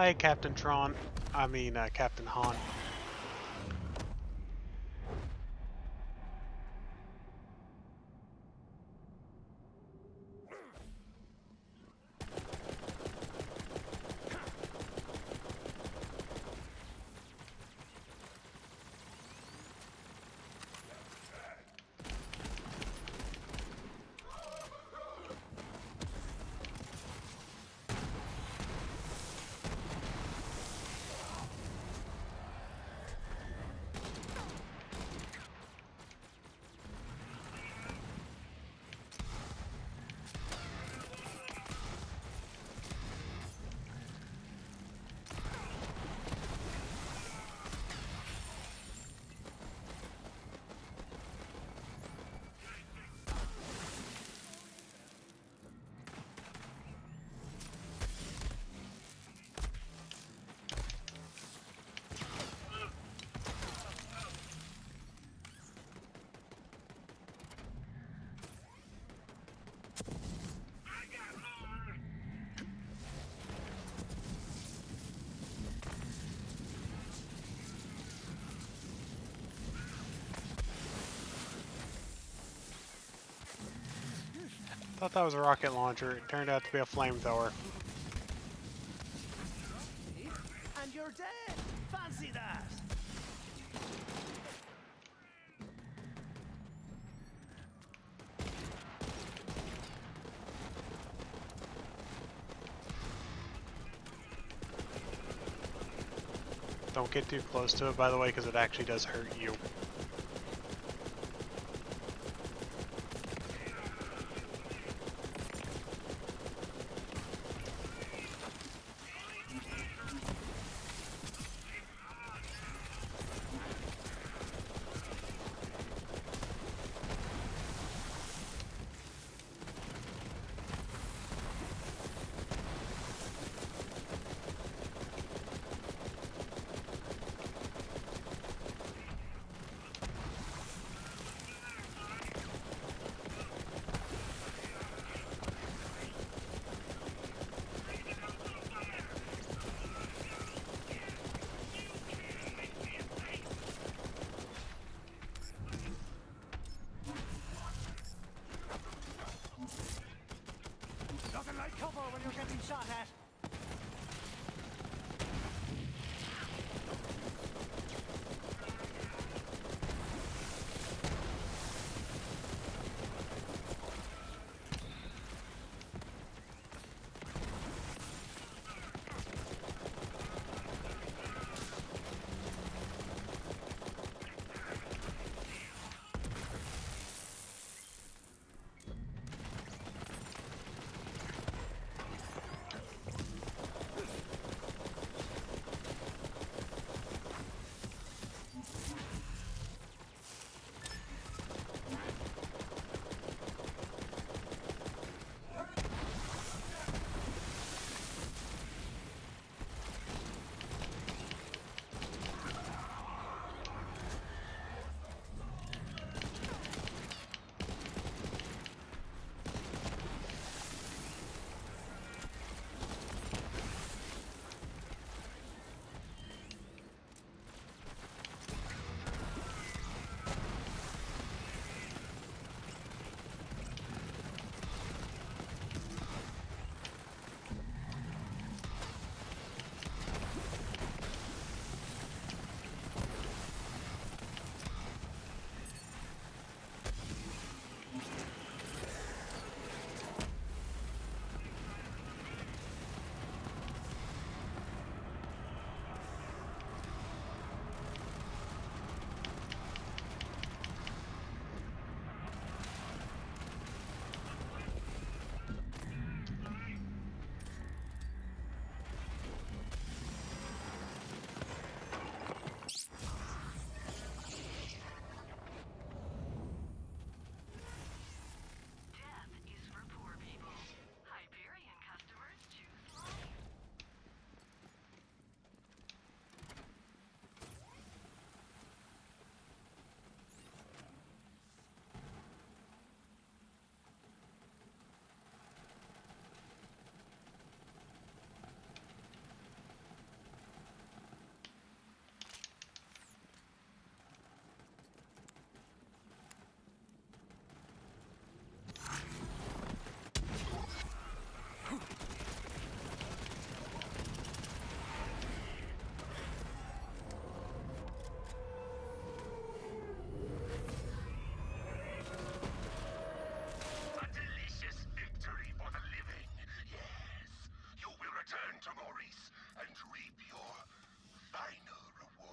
Hi, Captain Tron. I mean, uh, Captain Han. I thought that was a rocket launcher. It turned out to be a flamethrower. And you're dead! Fancy that! Don't get too close to it, by the way, because it actually does hurt you.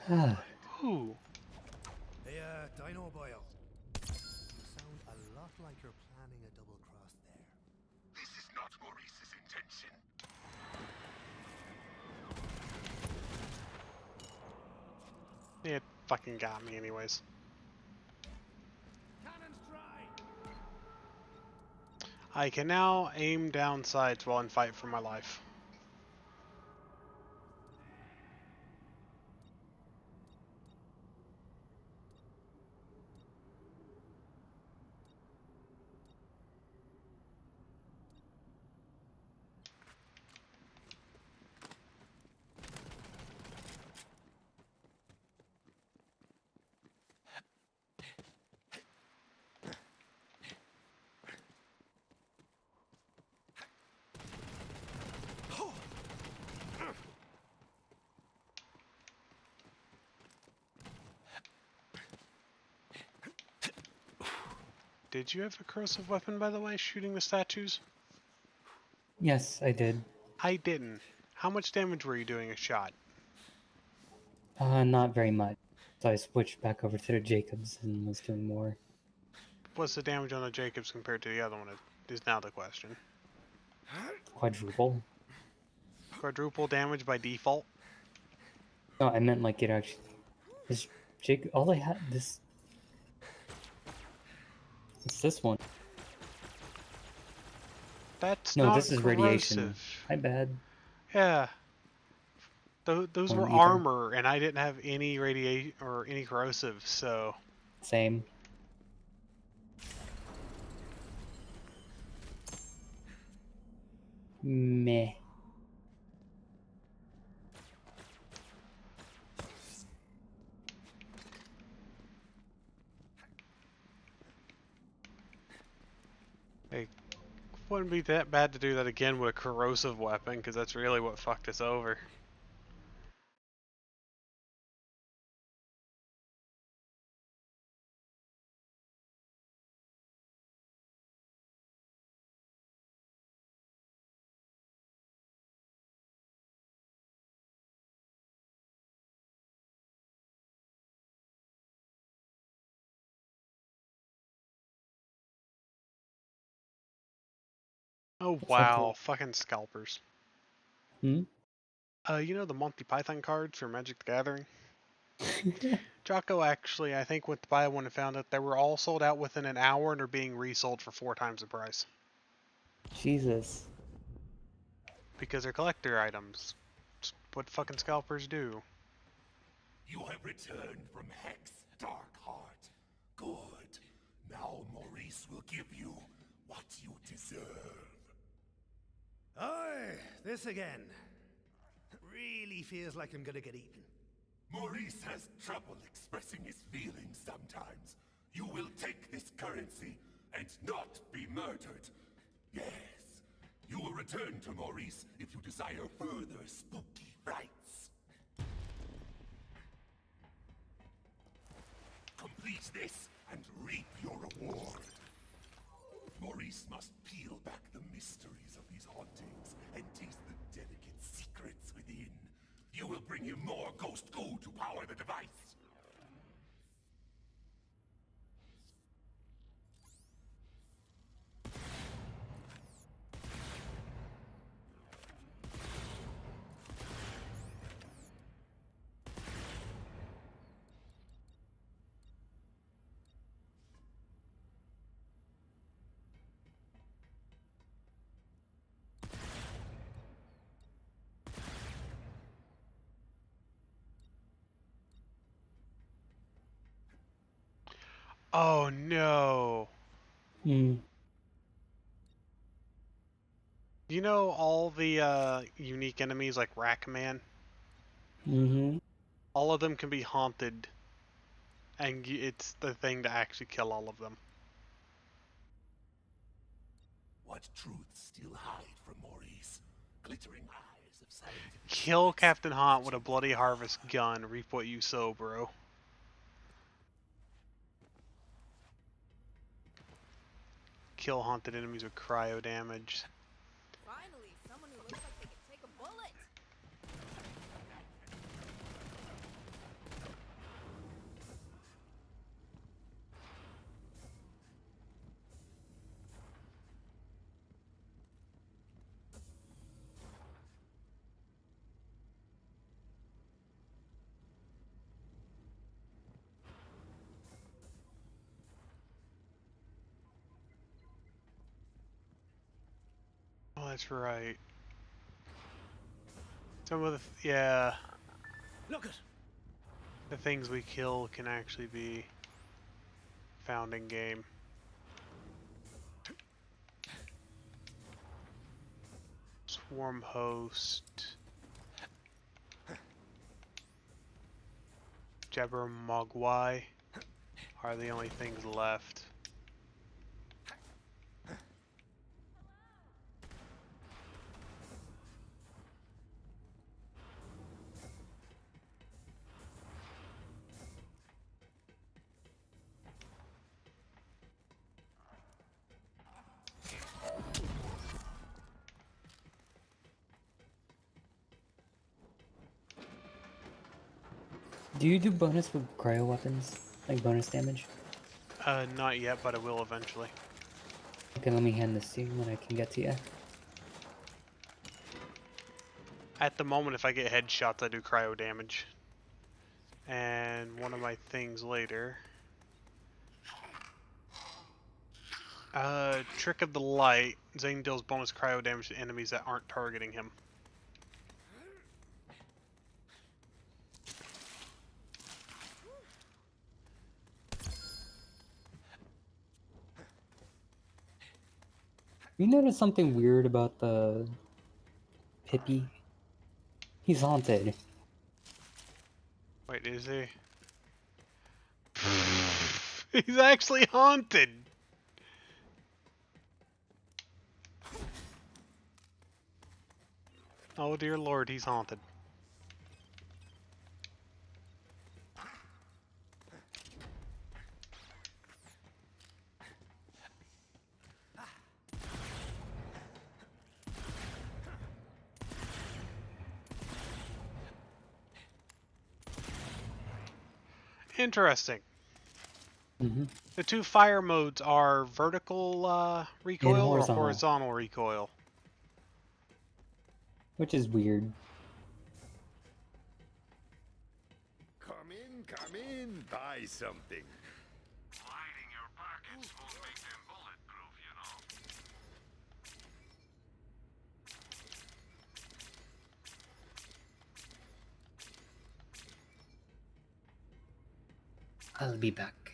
Ooh. Hey, uh, Dino Boyo. You sound a lot like you're planning a double cross there. This is not Maurice's intention. It fucking got me anyways. I can now aim down sights while in fight for my life. Did you have a corrosive weapon, by the way, shooting the statues? Yes, I did. I didn't. How much damage were you doing a shot? Uh, not very much. So I switched back over to the Jacobs and was doing more. What's the damage on the Jacobs compared to the other one? Is now the question. Quadruple. Quadruple damage by default? No, I meant like it actually. This Jake, all I had this. It's this one. That's No, not this is radiation. corrosive. My bad. Yeah. Those, those One were ether. armor, and I didn't have any radiation or any corrosive, so Same. Meh. Wouldn't be that bad to do that again with a corrosive weapon, because that's really what fucked us over. Oh wow, with- fucking scalpers. Hmm? Uh, you know the Monty Python cards for Magic the Gathering? Jocko actually, I think, went to buy one and found that they were all sold out within an hour and are being resold for four times the price Jesus. because they're collector items. It's what fucking scalpers do. You have returned from Heck's, Dark Heart. Good. Now Maurice will give you what you deserve. Aye, this again. Really feels like I'm gonna get eaten. Maurice has trouble expressing his feelings sometimes. You will take this currency and not be murdered. Yes. You will return to Maurice if you desire further spooky rites. Complete this and reap your reward. Maurice must peel back the mysteries of these hauntings and taste the delicate secrets within. You will bring him more ghost goo to power the device. Oh no. Hmm. You know all the uh, unique enemies like Rakkman? Mm-hmm. All of them can be haunted, and it's the thing to actually kill all of them. What truths still hide from Maurice? Glittering eyes of scientific Kill Captain Haunt with a bloody harvest gun. Reap what you sow, bro. Kill haunted enemies with cryo damage. Finally, someone who looks like they can take a bullet. That's right. Some of the th- yeah, Look it. the things we kill can actually be found in game. Swarm host. Jabbermogwai are the only things left. Do you do bonus with cryo weapons? Like bonus damage? Uh, not yet, but I will eventually. Okay, let me hand this to you when I can get to you. At the moment, if I get headshots, I do cryo damage. And one of my things later. Uh, Trick of the Light. Zane deals bonus cryo damage to enemies that aren't targeting him. You notice something weird about the Pippi? He's haunted. Wait, is he? He's actually haunted! Oh dear lord, he's haunted. Interesting. hmm The two fire modes are vertical uh, recoil or horizontal. horizontal recoil. Which is weird. Come in, come in, buy something. Hiding your packets won't make them bulletproof, you know. I'll be back.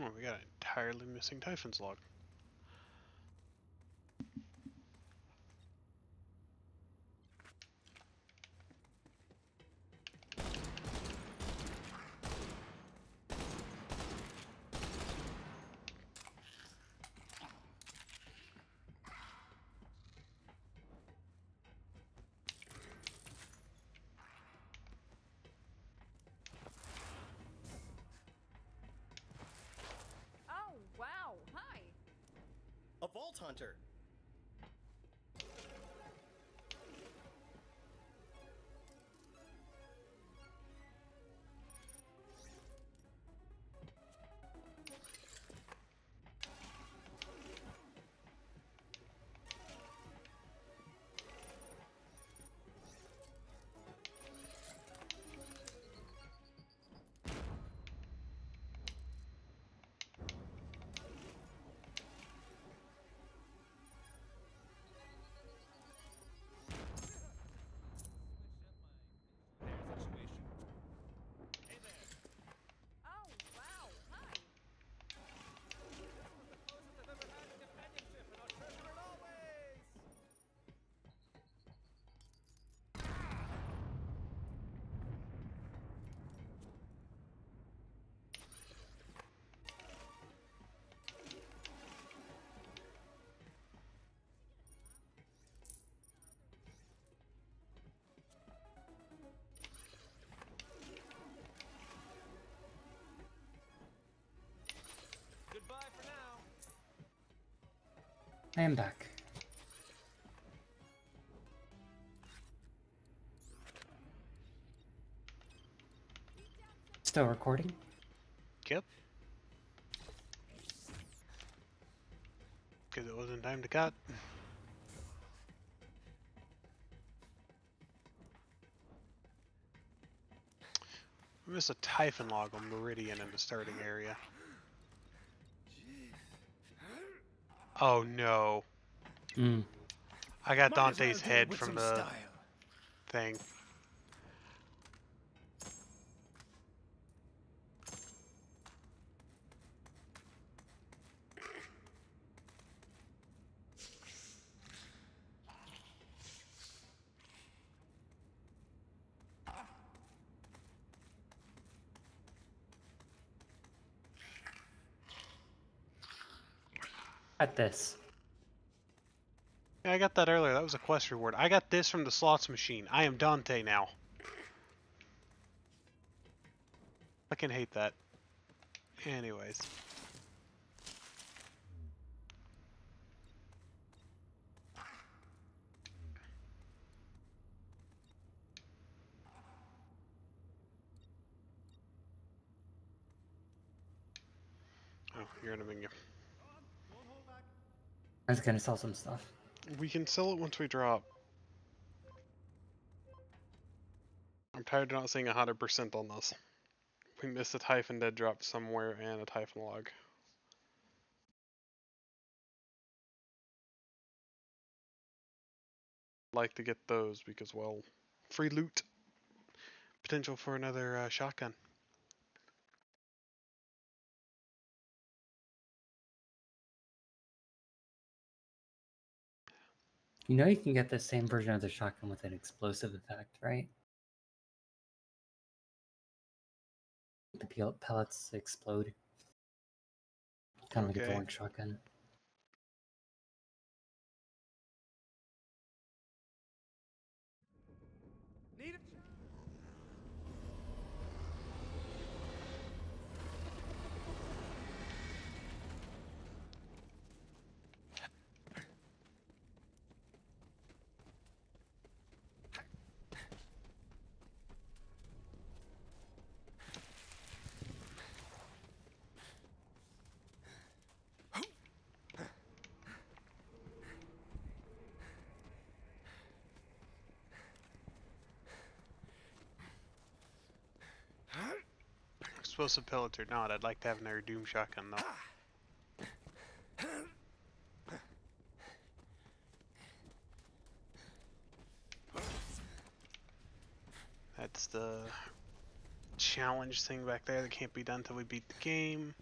Oh, we got an entirely missing Typhon's log. Oh, wow. Hi. A Vault Hunter. I am back. Still recording? Yep. Because it wasn't time to cut. I missed a Typhon log on Meridian in the starting area. Oh no. Mm. I got Might as well Dante's head from the style. thing. At this. Yeah, I got that earlier. That was a quest reward. I got this from the slots machine. I am Dante now. I can hate that. Anyways. Oh, you're in a menu. I was gonna sell some stuff. We can sell it once we drop. I'm tired of not seeing 100% on this. We missed a Typhon dead drop somewhere and a Typhon log. Like to get those because, well, free loot. Potential for another uh, shotgun. You know you can get the same version of the shotgun with an explosive effect, right? The pellets explode. Kind of like a Okay. Torgue shotgun. Need it? Explosive pellets or not, I'd like to have another Doom shotgun though. That's the challenge thing back there that can't be done till we beat the game.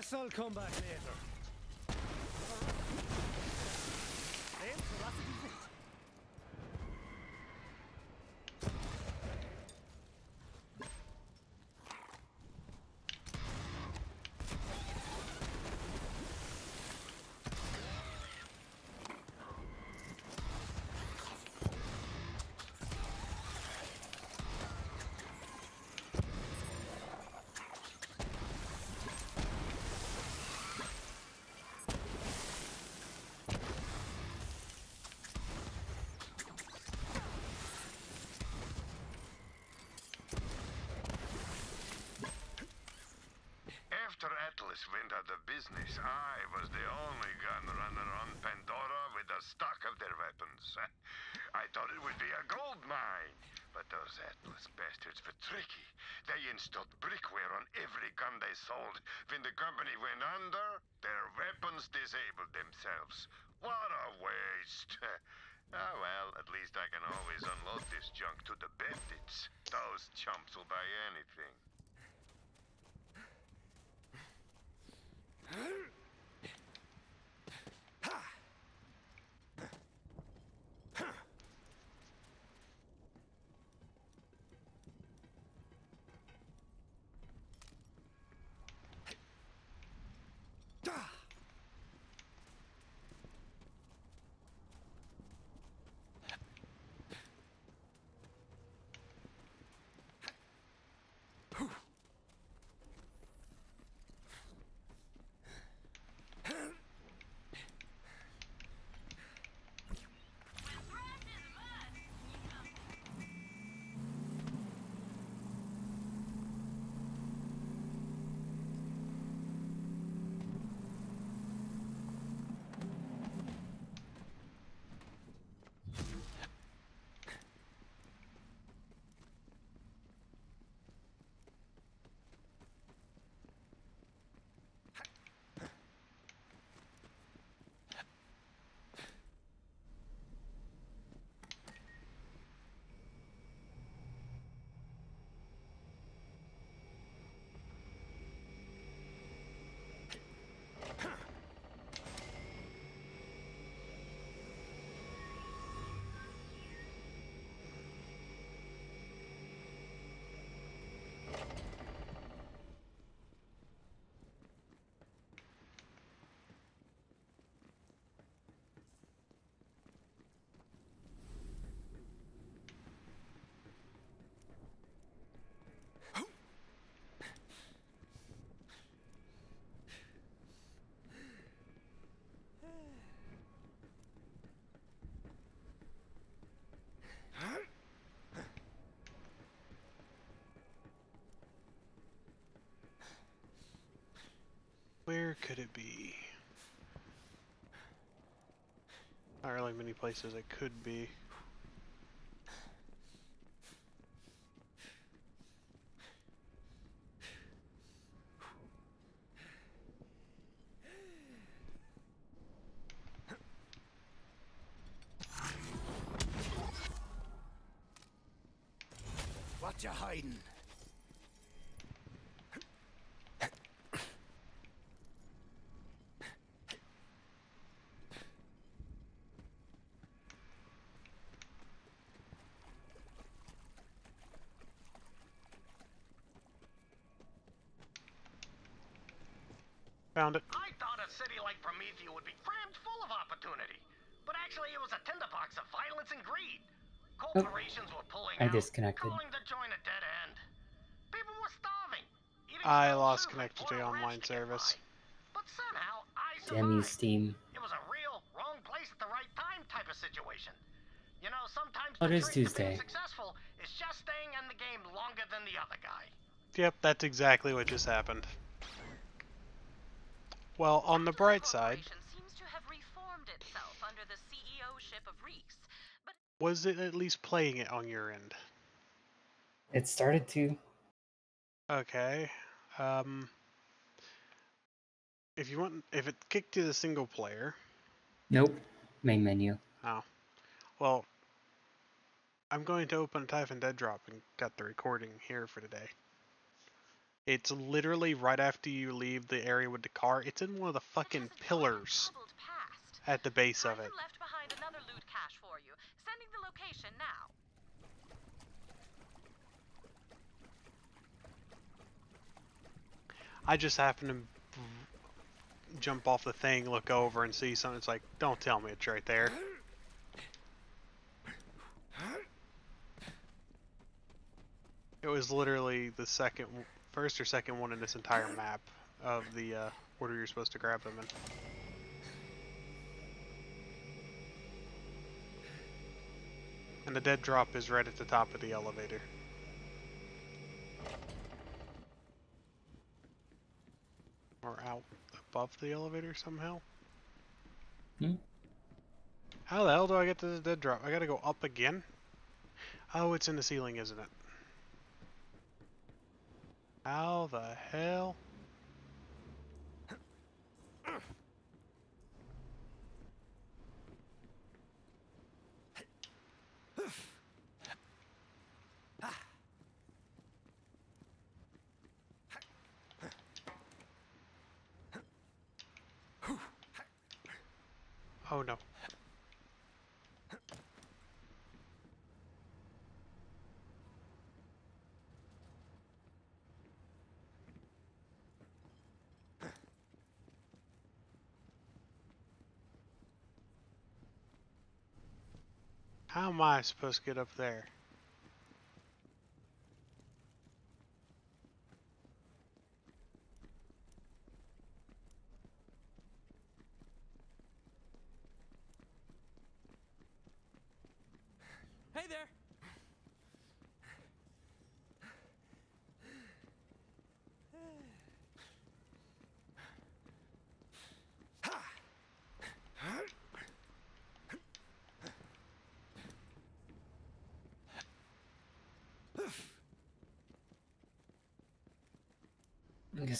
Guess I'll come back later. Then, ferocity fit. After Atlas went I was the only gun runner on Pandora with a stock of their weapons. I thought it would be a gold mine. But those Atlas bastards were tricky. They installed brickware on every gun they sold. When the company went under, their weapons disabled themselves. What a waste. Ah well, at least I can always unload this junk to the bandits. Those chumps will buy anything. Huh? Where could it be? Not really many places it could be. What you hiding? Found it. I thought a city like Promethea would be crammed full of opportunity. But actually, it was a tinderbox of violence and greed. Corporations were pulling I out, disconnected. calling the joint a dead end. People were starving. eating I stale lost soup and connectivity boiled online rats to service. by. But somehow, I Damn you. Steam. It was a real wrong place at the right time type of situation. You know, sometimes What the is trick to being Tuesday? successful is just staying in the game longer than the other guy. Yep, that's exactly what just happened. Well, on the bright side, seems to have reformed itself under the CEO-ship of Reeks, but was it at least playing it on your end? It started to. Okay. Um, if you want, if it kicked to the single player, Nope. Main menu. oh, well, I'm going to open Typhon Dead Drop and cut the recording here for today. It's literally right after you leave the area with the car. It's in one of the fucking pillars at the base of it. Left behind another loot cache for you. Sending the location now. I just happened to jump off the thing, look over, and see something. It's like, don't tell me it's right there. It was literally the second, first or second one in this entire map of the uh, order you're supposed to grab them in. And the dead drop is right at the top of the elevator. Or out above the elevator somehow. Hmm? How the hell do I get to the dead drop? I gotta go up again? Oh, it's in the ceiling, isn't it? How the hell? Oh no. How am I supposed to get up there?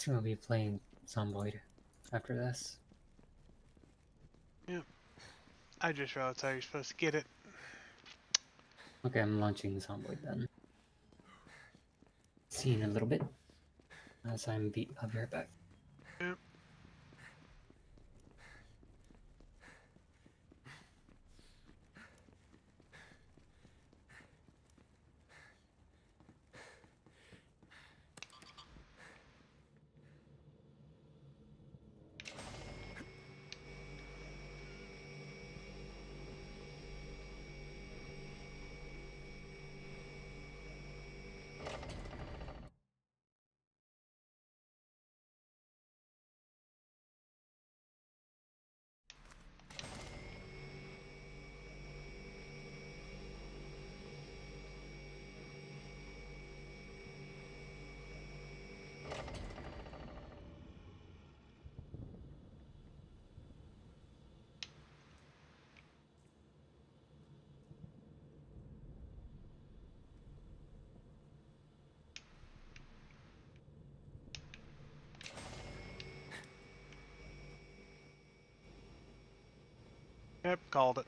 Guessing we'll be playing Zomboid after this. Yep, I just realized how you're supposed to get it. Okay, I'm launching Zomboid then. See you in a little bit. As I'm beat, I'll be right back. Yep, called it.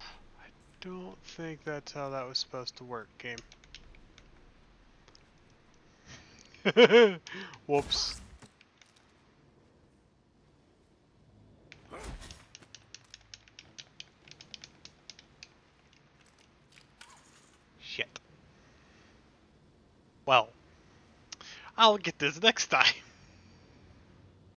I don't think that's how that was supposed to work, game. Whoops. Shit. Well, I'll get this next time.